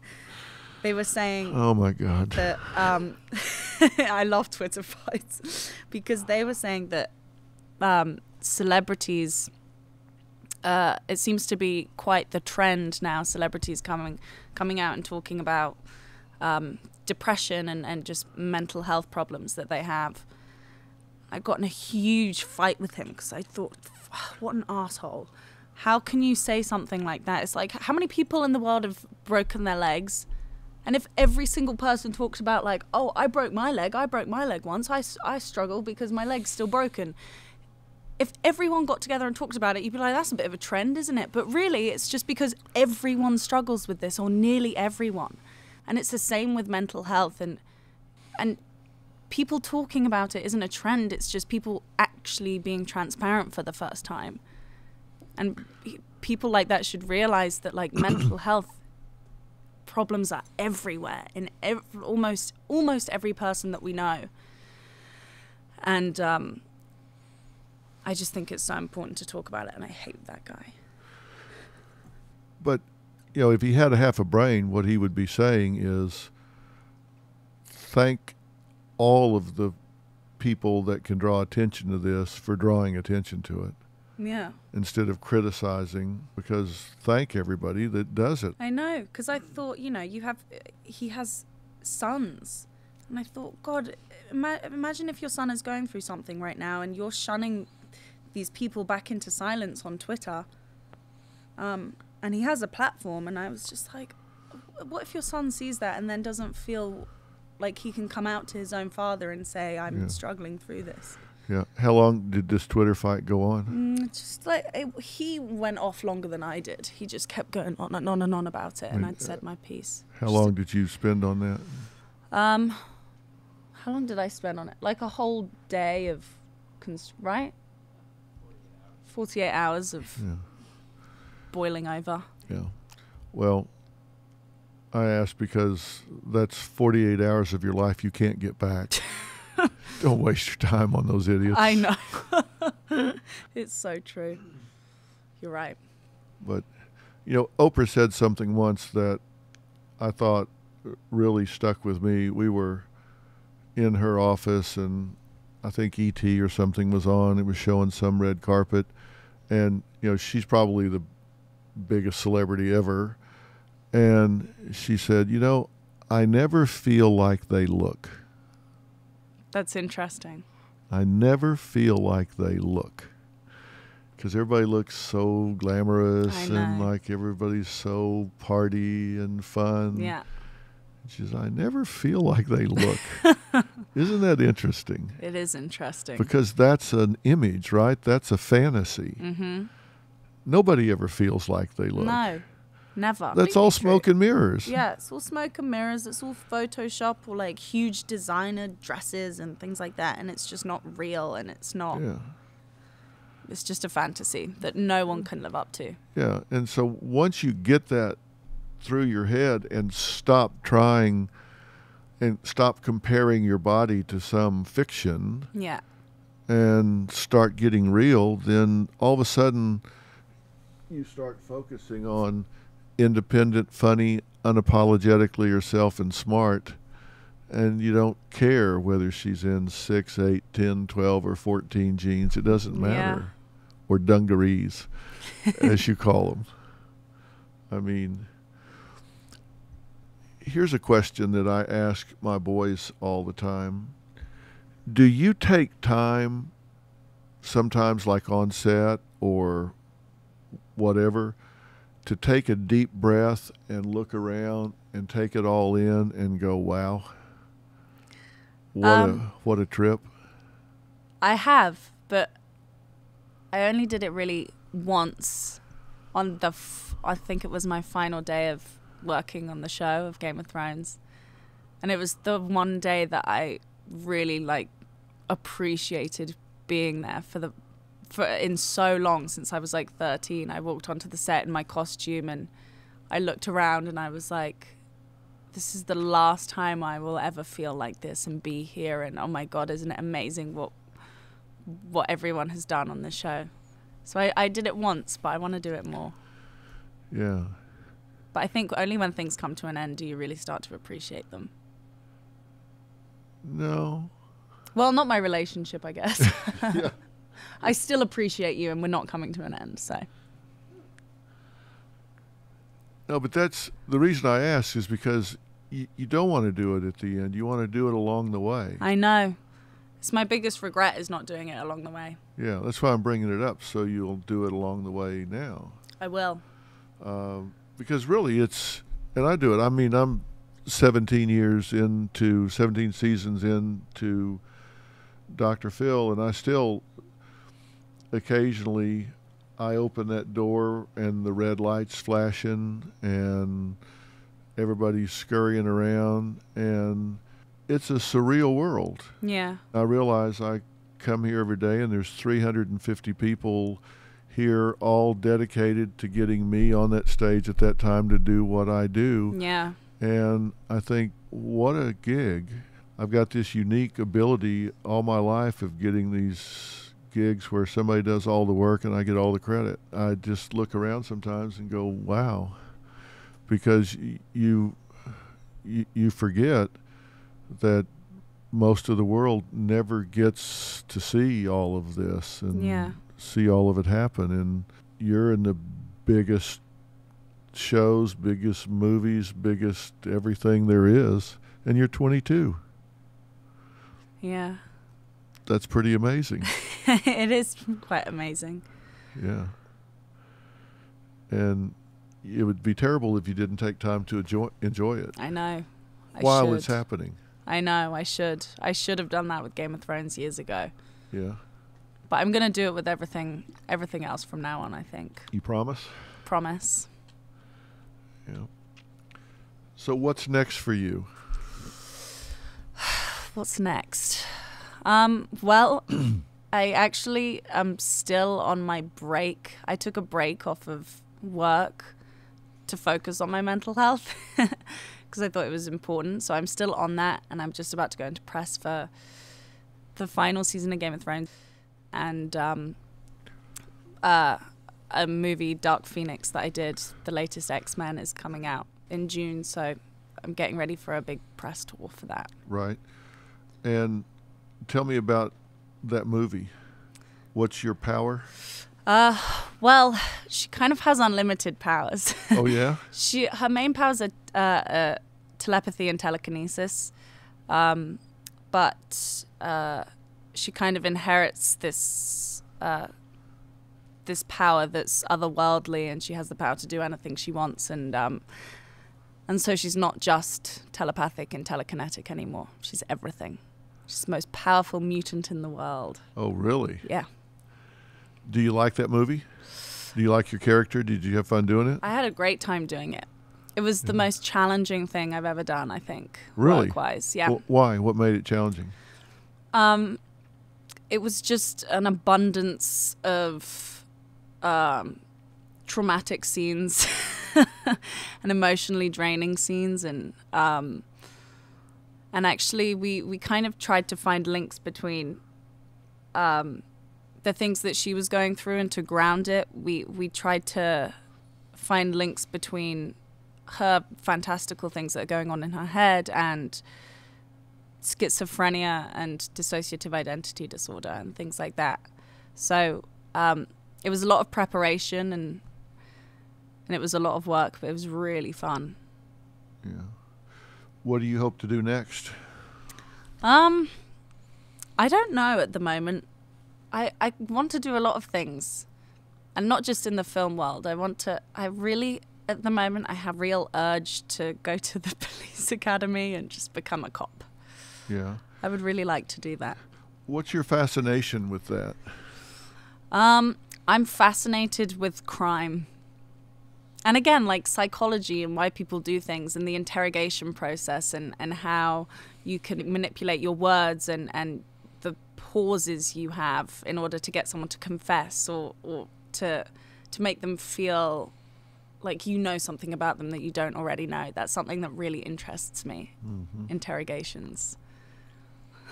they were saying oh my god that um, [laughs] i love twitter fights because they were saying that um, celebrities uh, it seems to be quite the trend now celebrities coming coming out and talking about um, depression and, and just mental health problems that they have. I got in a huge fight with him because i thought what an asshole. How can you say something like that? It's like how many people in the world have broken their legs? And if every single person talks about, like, oh, I broke my leg, I broke my leg once, I, I struggle because my leg's still broken. If everyone got together and talked about it, you'd be like, that's a bit of a trend, isn't it? But really, it's just because everyone struggles with this, or nearly everyone. And it's the same with mental health. And, and people talking about it isn't a trend, it's just people actually being transparent for the first time. And people like that should realize that, like, [coughs] mental health problems are everywhere in ev- almost almost every person that we know. And um, I just think it's so important to talk about it, and I hate that guy. But you know, if he had a half a brain, what he would be saying is, thank all of the people that can draw attention to this for drawing attention to it. Yeah. Instead of criticizing, because thank everybody that does it. I know, because I thought, you know, you have, he has sons. And I thought, God, ima- imagine if your son is going through something right now and you're shunning these people back into silence on Twitter. Um, and he has a platform, and I was just like, what if your son sees that and then doesn't feel like he can come out to his own father and say, I'm Yeah. struggling through this? Yeah. How long did this Twitter fight go on? Mm, just like it, he went off longer than I did. He just kept going on and on and on about it, and Right. I'd said my piece. How Just- long did you spend on that? Um, how long did I spend on it? Like a whole day of, right? Forty-eight hours of Yeah. boiling over. Yeah. Well, I ask because that's 48 hours of your life you can't get back. [laughs] Don't waste your time on those idiots. I know. [laughs] it's so true. You're right. But, you know, Oprah said something once that I thought really stuck with me. We were in her office, and I think E.T. or something was on. It was showing some red carpet. And, you know, she's probably the biggest celebrity ever. And she said, You know, I never feel like they look. That's interesting. I never feel like they look. Because everybody looks so glamorous and like everybody's so party and fun. Yeah, She says, I never feel like they look. [laughs] Isn't that interesting? it is interesting. Because that's an image, right? That's a fantasy. mm-hmm. Nobody ever feels like they look. No, never. That's all True. smoke and mirrors. Yeah, it's all smoke and mirrors. It's all Photoshop or like huge designer dresses and things like that. And it's just not real and it's not, Yeah. it's just a fantasy that no one can live up to. Yeah. And so once you get that through your head and stop trying and stop comparing your body to some fiction Yeah. and start getting real, then all of a sudden you start focusing on independent, funny, unapologetically yourself and smart. And you don't care whether she's in 6, 8, 10, 12, or 14 jeans. It doesn't Yeah. matter. Or dungarees, as you call them. I mean, here's a question that I ask my boys all the time. Do you take time, sometimes like on set or whatever, to take a deep breath and look around and take it all in and go, wow, what, Um, a, what a trip? I have, but I only did it really once on the, f- I think it was my final day of working on the show of Game of Thrones. And it was the one day that I really like appreciated being there for the for in so long since I was like 13. I walked onto the set in my costume and I looked around and I was like this is the last time I will ever feel like this and be here and oh my god isn't it amazing what what everyone has done on the show. So I, I did it once, but I want to do it more. Yeah. But I think only when things come to an end do you really start to appreciate them. No. Well, not my relationship, I guess. [laughs] yeah. I still appreciate you, and we're not coming to an end. So No, but that's the reason I ask is because you, you don't want to do it at the end. You want to do it along the way. I know it's my biggest regret is not doing it along the way. Yeah, that's why I'm bringing it up so you'll do it along the way now. I will. Um, because really, it's and I do it. I mean, I'm 17 years into 17 seasons into Dr. Phil, and I still occasionally I open that door and the red lights flashing and everybody's scurrying around and it's a surreal world. Yeah. I realize I come here every day and there's 350 people here all dedicated to getting me on that stage at that time to do what I do. Yeah. And I think, what a gig. I've got this unique ability all my life of getting these gigs where somebody does all the work and I get all the credit. I just look around sometimes and go, wow. Because you, you, you forget that most of the world never gets to see all of this and Yeah. See all of it happen. And you're in the biggest shows, biggest movies, biggest everything there is, and you're 22. Yeah. That's pretty amazing. [laughs] it is quite amazing. Yeah. And it would be terrible if you didn't take time to enjoy enjoy it I know. I while should. it's happening. I know. I should. I should have done that with Game of Thrones years ago. Yeah. But I'm gonna do it with everything, everything else from now on. I think. You promise? Promise. Yeah. So what's next for you? [sighs] What's next? Um, well, [clears throat] I actually am still on my break. I took a break off of work to focus on my mental health [laughs] because I thought it was important. So I'm still on that, and I'm just about to go into press for the final season of Game of Thrones, and um, uh, a movie Dark Phoenix that I did. The latest X Men is coming out in June, so I'm getting ready for a big press tour for that. Right. And tell me about that movie. What's your power? Uh, well, she kind of has unlimited powers. Oh yeah. [laughs] she her main powers are uh, uh, telepathy and telekinesis, um, but uh, she kind of inherits this uh, this power that's otherworldly, and she has the power to do anything she wants, and um, and so she's not just telepathic and telekinetic anymore. She's everything. She's the most powerful mutant in the world. Oh really? Yeah. Do you like that movie? Do you like your character? Did you have fun doing it? I had a great time doing it. It was the most challenging thing I've ever done, I think. Really? Work-wise, yeah. Wh- why? What made it challenging? Um, it was just an abundance of um, traumatic scenes [laughs] and emotionally draining scenes, and um, and actually, we we kind of tried to find links between um, the things that she was going through, and to ground it, we we tried to find links between her fantastical things that are going on in her head and schizophrenia and dissociative identity disorder and things like that. So um, it was a lot of preparation and and it was a lot of work, but it was really fun. Yeah. What do you hope to do next? Um, I don't know at the moment. I I want to do a lot of things, and not just in the film world. I want to. I really at the moment I have real urge to go to the [laughs] police academy and just become a cop. Yeah. I would really like to do that. What's your fascination with that? Um, I'm fascinated with crime. And again, like psychology and why people do things and the interrogation process and, and how you can manipulate your words and, and the pauses you have in order to get someone to confess or, or to to make them feel like you know something about them that you don't already know. That's something that really interests me. Mm-hmm. Interrogations.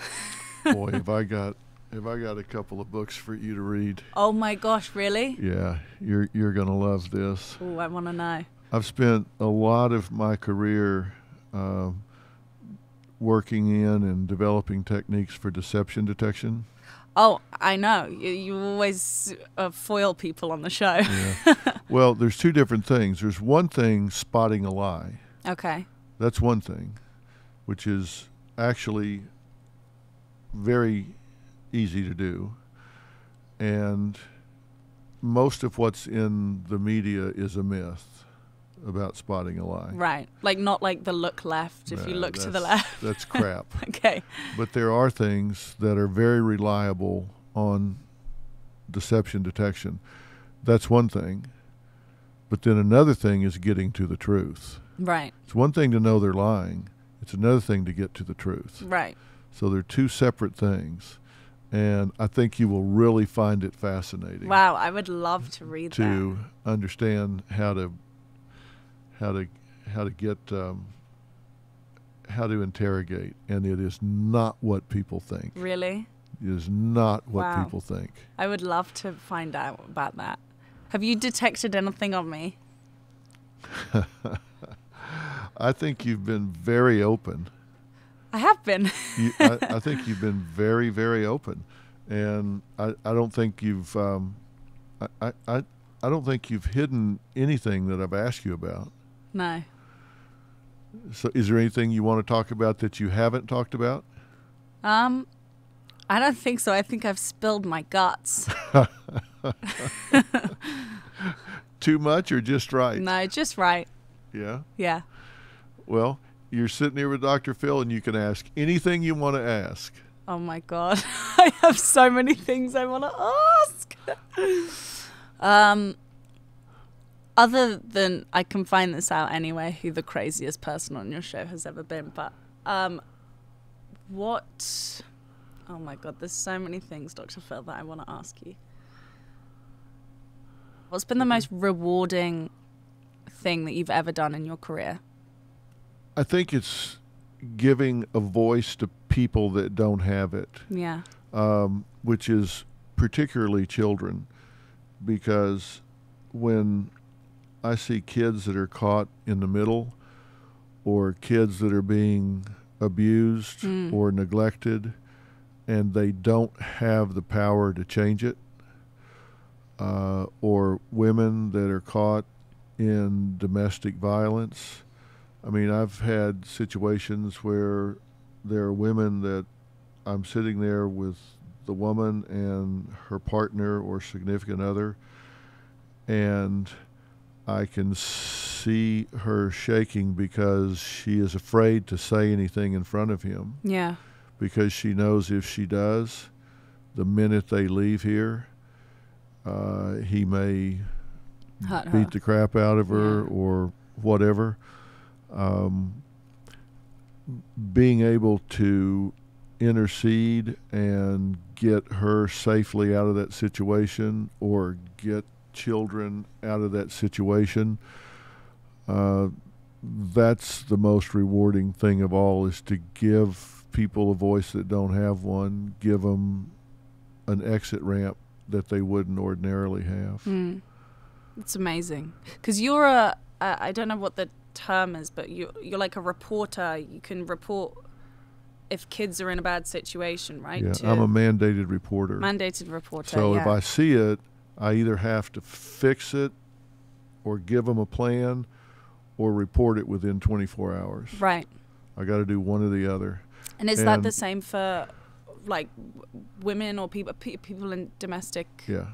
[laughs] Boy, have [laughs] I got have I got a couple of books for you to read. Oh my gosh, really? Yeah, you're you're gonna love this. Oh, I want to know. I've spent a lot of my career um, working in and developing techniques for deception detection. Oh, I know. You, you always uh, foil people on the show. Yeah. [laughs] well, there's two different things. There's one thing spotting a lie. Okay. That's one thing, which is actually very easy to do. And most of what's in the media is a myth about spotting a lie. Right. Like not like the look left if you look to the left. That's [laughs] crap. okay. but there are things that are very reliable on deception detection. That's one thing. But then another thing is getting to the truth. Right. It's one thing to know they're lying. It's another thing to get to the truth. Right. So they're two separate things. And I think you will really find it fascinating Wow, I would love to read that to understand how to how to how to get um, how to interrogate. And it is not what people think. Really? It is not what Wow. people think. I would love to find out about that. Have you detected anything on me? [laughs] I think you've been very open. I have been. You, I, [laughs] I think you've been very, very open, and I, I don't think you've um, I, I, I I don't think you've hidden anything that I've asked you about. no. So, is there anything you want to talk about that you haven't talked about? Um I don't think so. I think I've spilled my guts. [laughs] [laughs] Too much or just right? no, just right. Yeah. Yeah. Well, you're sitting here with Dr. Phil and you can ask anything you want to ask. Oh my god. [laughs] I have so many things I want to ask. um other than I can find this out anyway who the craziest person on your show has ever been, but um what Oh my god, there's so many things, Dr. Phil, that I want to ask you. What's been the most rewarding thing that you've ever done in your career? I think it's giving a voice to people that don't have it, Yeah. um, which is particularly children, because when I see kids that are caught in the middle, or kids that are being abused Mm. or neglected, and they don't have the power to change it, uh, or women that are caught in domestic violence. I mean, I've had situations where there are women that I'm sitting there with the woman and her partner or significant other, and I can see her shaking because she is afraid to say anything in front of him Yeah. because she knows if she does, the minute they leave here, uh, he may her. beat the crap out of her Yeah. or whatever. Um, being able to intercede and get her safely out of that situation or get children out of that situation, uh, that's the most rewarding thing of all is to give people a voice that don't have one, give them an exit ramp that they wouldn't ordinarily have. Mm. It's amazing because you're a uh, don't know what the term is, but you you're like a reporter. You can report if kids are in a bad situation, right? Yeah, To- I'm a mandated reporter. mandated reporter. so yeah. if I see it, I either have to fix it or give them a plan or report it within 24 hours. right, I got to do one or the other. and is that the same for like women or people people in domestic Yeah.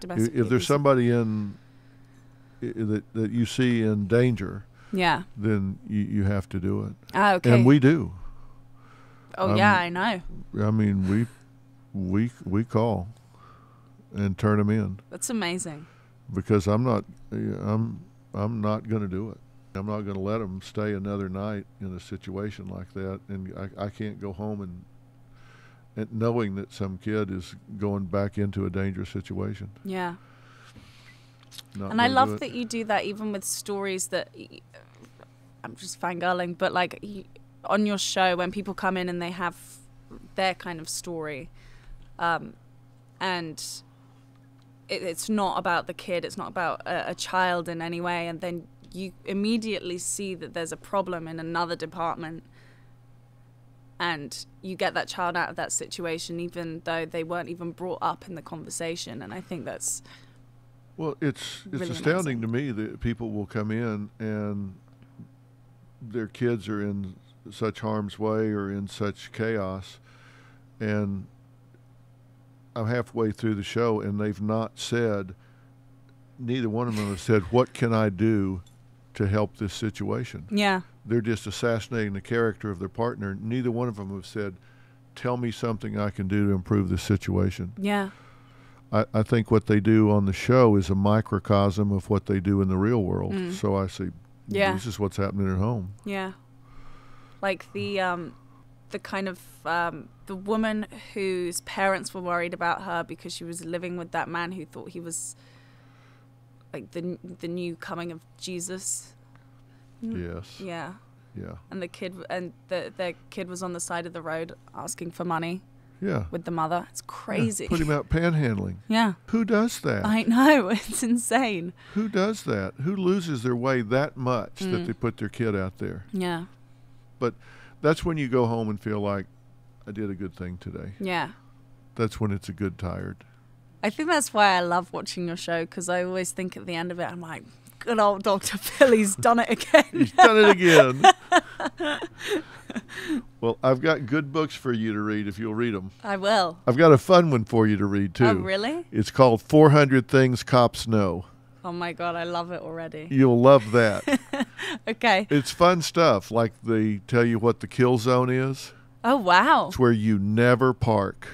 domestic? If, if there's somebody in that that you see in danger, yeah. then you, you have to do it. Ah, okay. And we do. oh um, yeah, I know. I mean, we we we call and turn them in. That's amazing. because I'm not I'm I'm not going to do it. I'm not going to let them stay another night in a situation like that, and I, I can't go home and, and knowing that some kid is going back into a dangerous situation. Yeah. Not and I love it. that you do that even with stories that I'm just fangirling, but like on your show when people come in and they have their kind of story, um, and it, it's not about the kid, it's not about a, a child in any way, and then you immediately see that there's a problem in another department. And you get that child out of that situation, even though they weren't even brought up in the conversation. And I think that's Well, it's it's really astounding to me that people will come in and their kids are in such harm's way or in such chaos, and I'm halfway through the show and they've not said. Neither one of them have said, "What can I do to help this situation?" yeah, They're just assassinating the character of their partner. Neither one of them have said, "Tell me something I can do to improve this situation." yeah. I, I think what they do on the show is a microcosm of what they do in the real world. Mm. So I see, Yeah. this is what's happening at home. Yeah. Like the um the kind of um the woman whose parents were worried about her because she was living with that man who thought he was like the the new coming of Jesus. Yes. Yeah. Yeah. And the kid and the their kid was on the side of the road asking for money Yeah. with the mother. It's Yeah. crazy. Put him out panhandling. [laughs] Yeah. Who does that? I know. [laughs] It's insane. Who does that? Who loses their way that much that Mm. they put their kid out there? Yeah. But that's when you go home and feel like I did a good thing today. Yeah. That's when it's a good tired. I think that's why I love watching your show because I always think at the end of it, I'm like, good old Dr. He's [laughs] done it again. He's done it again. [laughs] well, I've got good books for you to read if you'll read them. I will. I've got a fun one for you to read too. Oh, really? It's called 400 Things Cops Know. Oh my God, I love it already. You'll love that. [laughs] okay. It's fun stuff. Like they tell you what the kill zone is. Oh, wow. It's where you never park.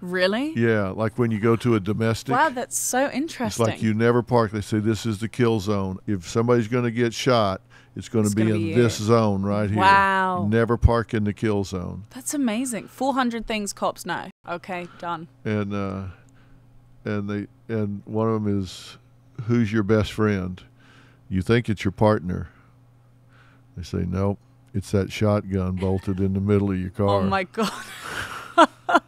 Really? Yeah, like when you go to a domestic. Wow, that's so interesting. It's like you never park. They say this is the kill zone. If somebody's going to get shot, it's going to be in be this zone right here. Wow. Never park in the kill zone. That's amazing. 400 things cops know. Okay, done. And uh, and they and one of them is who's your best friend? You think it's your partner. They say nope. It's that shotgun bolted in the middle of your [laughs] car. Oh my God. [laughs]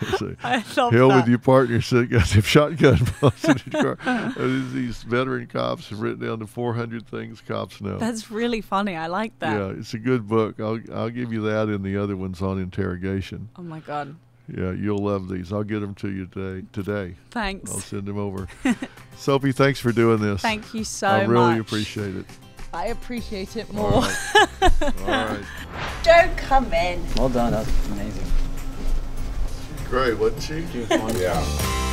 They say, I love Hell that. with your partner, so [laughs] got them shotgun bolted in your car. Uh, these veteran cops have written down the 400 things cops know. That's really funny. I like that. Yeah, it's a good book. I'll I'll give you that and the other ones on interrogation. Oh my God. Yeah, you'll love these. I'll get them to you today. Today, Thanks. I'll send them over. [laughs] Sophie, thanks for doing this. Thank you so much. I really much. appreciate it. I appreciate it more. right. [laughs] All right. Don't come in. Well done. That was amazing. Great, wasn't she? She was. Yeah.